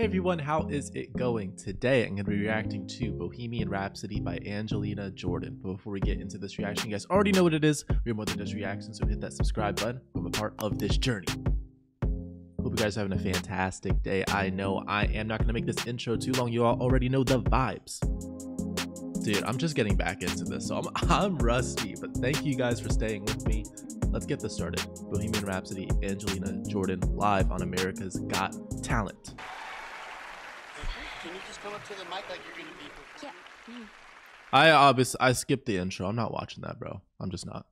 Hey everyone, how is it going? Today I'm going to be reacting to Bohemian Rhapsody by Angelina Jordan. But before we get into this reaction, you guys already know what it is. We're more than just reactions, so hit that subscribe button. Become a part of this journey. Hope you guys are having a fantastic day. I know I am not going to make this intro too long. You all already know the vibes. Dude, I'm just getting back into this, so I'm, I'm rusty. But thank you guys for staying with me. Let's get this started. Bohemian Rhapsody, Angelina Jordan, live on America's Got Talent. Can you just come up to the mic like you're gonna be? Yeah. Mm. I obviously I skipped the intro. I'm not watching that, bro. I'm just not.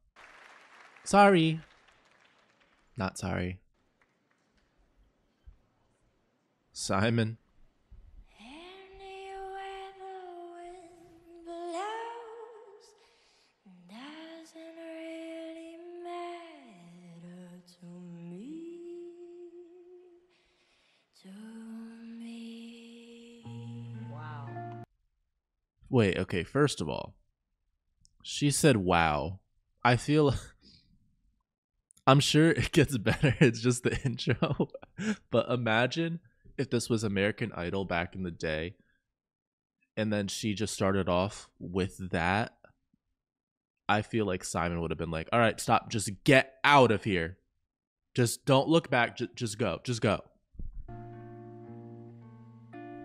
Sorry. Not sorry. Simon. Wait, okay, first of all, she said wow. I feel I'm sure it gets better. It's just the intro. but imagine if this was American Idol back in the day and then she just started off with that. I feel like Simon would have been like, "All right, stop. Just get out of here. Just don't look back. Just, just go. Just go."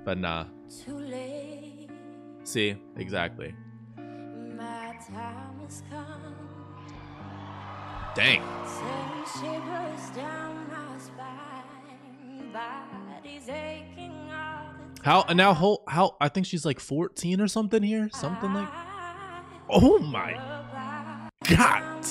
But nah. Too late. See, exactly. My time has come. Dang. Send shivers down my spine. Body's aching all the How and now whole how I think she's like 14 or something here, something like. Oh my god!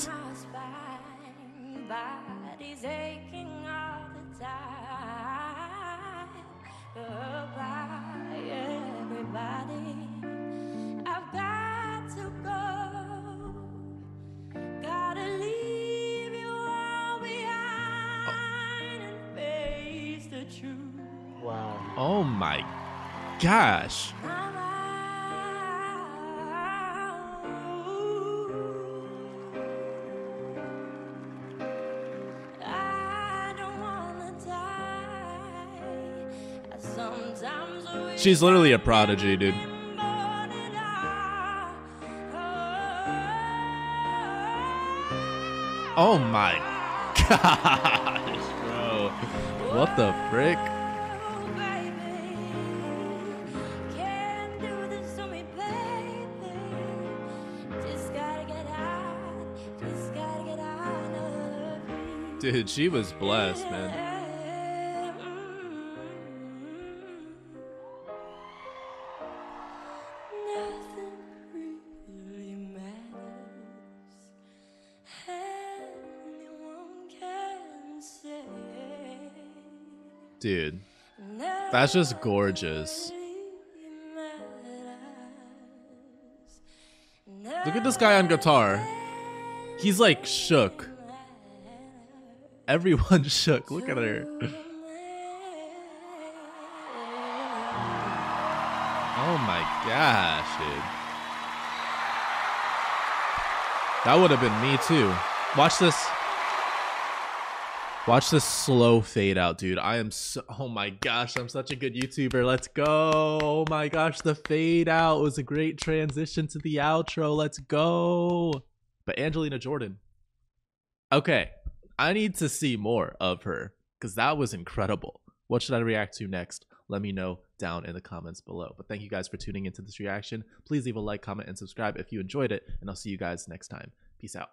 Wow. Oh my gosh! She's literally a prodigy, dude. Oh my gosh! What the frick? Dude, she was blessed, man. Dude, that's just gorgeous. Look at this guy on guitar. He's like shook. Everyone shook. Look at her. Oh my gosh, dude. That would have been me too. Watch this. Watch this slow fade out, dude. I am so. Oh my gosh, I'm such a good YouTuber. Let's go. Oh my gosh, the fade out was a great transition to the outro. Let's go. But Angelina Jordan. Okay, I need to see more of her because that was incredible. What should I react to next? Let me know down in the comments below. But thank you guys for tuning into this reaction. Please leave a like, comment, and subscribe if you enjoyed it, and I'll see you guys next time. Peace out.